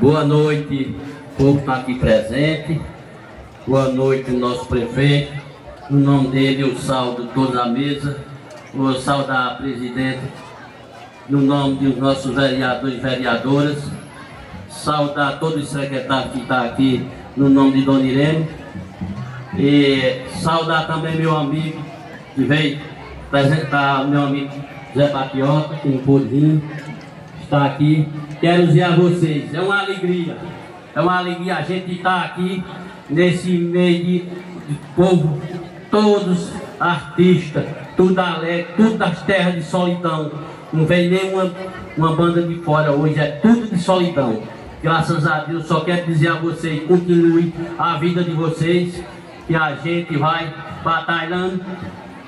Boa noite, povo que está aqui presente. Boa noite, nosso prefeito. No nome dele, eu saldo toda a mesa. Vou saudar a presidente. No nome dos nossos vereadores e vereadoras. Saudar todos os secretários que estão aqui, no nome de Dona Irene. E saudar também meu amigo que veio apresentar meu amigo Zé Patriota, que não pôde vir, está aqui. Quero dizer a vocês, é uma alegria, é uma alegria a gente estar aqui nesse meio de, de povo, todos artistas, tudo alegre, tudo das terras de solidão. Não vem nenhuma uma banda de fora hoje, é tudo de solidão. Graças a Deus, só quero dizer a vocês, continue a vida de vocês, que a gente vai batalhando.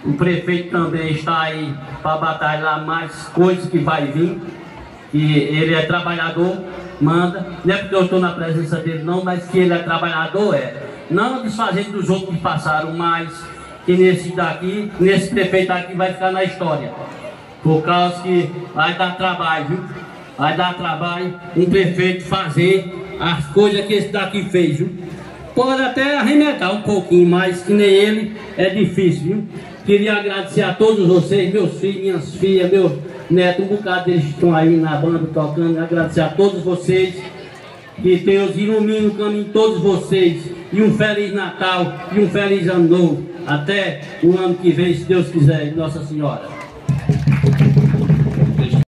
O prefeito também está aí para batalhar mais coisas que vai vir. Que ele é trabalhador, manda. Não é porque eu estou na presença dele, não, mas que ele é trabalhador, é. Não desfazendo dos outros que passaram, mas que nesse daqui, nesse prefeito aqui vai ficar na história. Por causa que vai dar trabalho, viu? Vai dar trabalho um prefeito fazer as coisas que esse daqui fez, viu? Pode até arremedar um pouquinho, mas que nem ele é difícil, viu? Queria agradecer a todos vocês, meus filhos, minhas filhas, meus netos, um bocado deles estão aí na banda tocando. Agradecer a todos vocês. Que Deus ilumine o caminho de todos vocês. E um Feliz Natal e um Feliz Ano Novo. Até o ano que vem, se Deus quiser, Nossa Senhora.